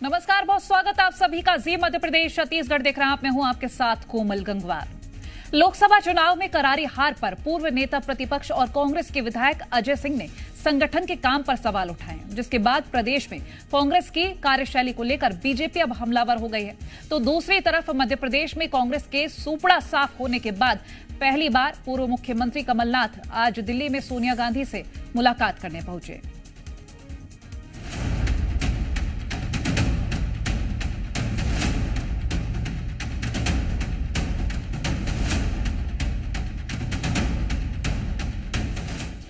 नमस्कार, बहुत स्वागत आप सभी का। जी, मध्य प्रदेश, छत्तीसगढ़ देख रहे हैं आप। मैं हूँ आपके साथ कोमल गंगवार। लोकसभा चुनाव में करारी हार पर पूर्व नेता प्रतिपक्ष और कांग्रेस के विधायक अजय सिंह ने संगठन के काम पर सवाल उठाए जिसके बाद प्रदेश में कांग्रेस की कार्यशैली को लेकर बीजेपी अब हमलावर हो गई है। तो दूसरी तरफ़ मध्य प्रदेश में कांग्रेस के सुपड़ा साफ़ होने के बाद पहली बार पूर्व मुख्यमंत्री कमलनाथ आज दिल्ली में सोनिया गांधी से मुलाकात करने पहुँचे।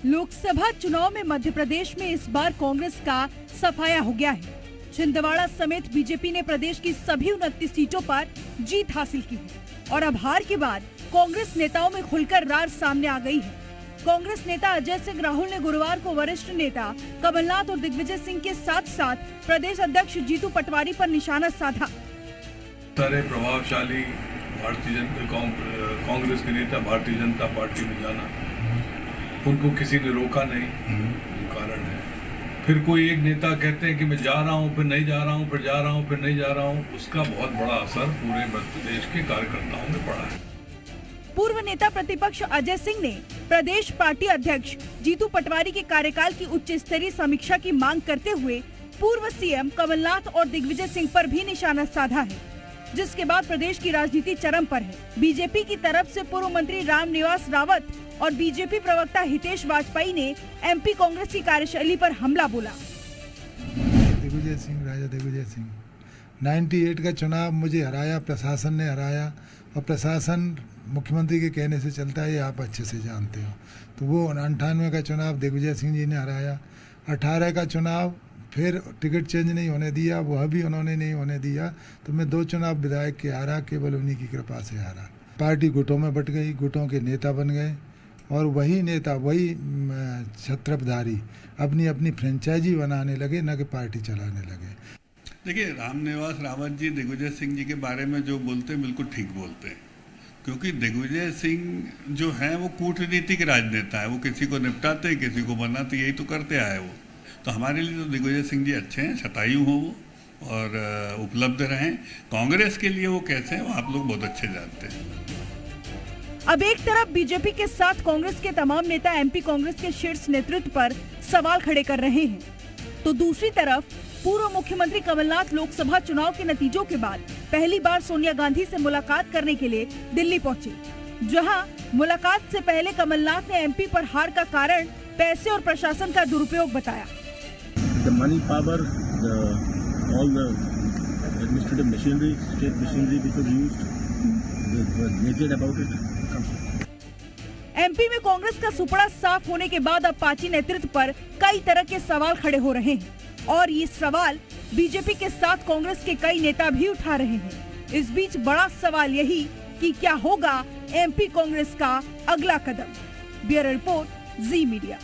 लोकसभा चुनाव में मध्य प्रदेश में इस बार कांग्रेस का सफाया हो गया है। छिंदवाड़ा समेत बीजेपी ने प्रदेश की सभी उनतीस सीटों पर जीत हासिल की है और अब हार के बाद कांग्रेस नेताओं में खुलकर रार सामने आ गई है। कांग्रेस नेता अजय सिंह राहुल ने गुरुवार को वरिष्ठ नेता कमलनाथ और दिग्विजय सिंह के साथ साथ प्रदेश अध्यक्ष जीतू पटवारी पर निशाना साधा। सारे प्रभावशाली भारतीय जनता कांग्रेस के नेता, भारतीय जनता पार्टी में जाना। उनको किसी ने रोका नहीं। कारण है। फिर कोई एक नेता कहते हैं कि मैं जा रहा हूँ फिर नहीं जा रहा हूँ फिर जा रहा हूँ फिर नहीं जा रहा हूँ उसका बहुत बड़ा असर पूरे मध्य प्रदेश के कार्यकर्ताओं में पड़ा है। पूर्व नेता प्रतिपक्ष अजय सिंह ने प्रदेश पार्टी अध्यक्ष जीतू पटवारी के कार्यकाल की उच्च स्तरीय समीक्षा की मांग करते हुए पूर्व सीएम कमलनाथ और दिग्विजय सिंह पर भी निशाना साधा है। जिसके बाद प्रदेश की राजनीति चरम पर है। बीजेपी की तरफ़ से पूर्व मंत्री राम निवास रावत और बीजेपी प्रवक्ता हितेश वाजपेयी ने एमपी कांग्रेस की कार्यशैली पर हमला बोला। दिग्विजय सिंह, राजा दिग्विजय सिंह। 98 का चुनाव मुझे हराया, प्रशासन ने हराया और प्रशासन मुख्यमंत्री के कहने से चलता है, ये आप अच्छे से जानते हो। तो वो अंठानवे का चुनाव दिग्विजय सिंह जी ने हराया। अठारह का चुनाव फिर टिकट चेंज नहीं होने दिया, वह भी उन्होंने नहीं होने दिया। तो मैं दो चुनाव विधायक के हारा, केवल उन्हीं की कृपा से हारा। पार्टी गुटों में बट गई, गुटों के नेता बन गए और वही नेता, वही छत्रपधारी अपनी अपनी फ्रेंचाइजी बनाने लगे, न कि पार्टी चलाने लगे। देखिए, रामनिवास रावत जी, दिग्विजय सिंह जी के बारे में जो बोलते हैं, बिल्कुल ठीक बोलते हैं। क्योंकि दिग्विजय सिंह जो है, वो कूटनीतिक राजनेता है, वो किसी को निपटाते किसी को बनाते यही तो करते आए वो। तो हमारे लिए तो दिग्विजय सिंह जी अच्छे हैं, शतायु हो वो और उपलब्ध रहें। कांग्रेस के लिए वो कैसे हैं, वो आप लोग बहुत अच्छे जानते हैं। अब एक तरफ़ बीजेपी के साथ कांग्रेस के तमाम नेता एमपी कांग्रेस के शीर्ष नेतृत्व पर सवाल खड़े कर रहे हैं। तो दूसरी तरफ़ पूर्व मुख्यमंत्री कमलनाथ लोकसभा चुनाव के नतीजों के बाद पहली बार सोनिया गांधी से मुलाकात करने के लिए दिल्ली पहुँचे, जहाँ मुलाकात से पहले कमलनाथ ने एमपी पर हार का कारण पैसे और प्रशासन का दुरुपयोग बताया। The money power, the, all the administrative machinery, state machinery which was used, they were naked about it. MP में कांग्रेस का सुपड़ा साफ़ होने के बाद अब पार्टी नेतृत्व पर कई तरह के सवाल खड़े हो रहे हैं। और ये सवाल बीजेपी के साथ कांग्रेस के कई नेता भी उठा रहे हैं। इस बीच बड़ा सवाल यही कि क्या होगा एमपी कांग्रेस का अगला कदम। Bureau report Zee media.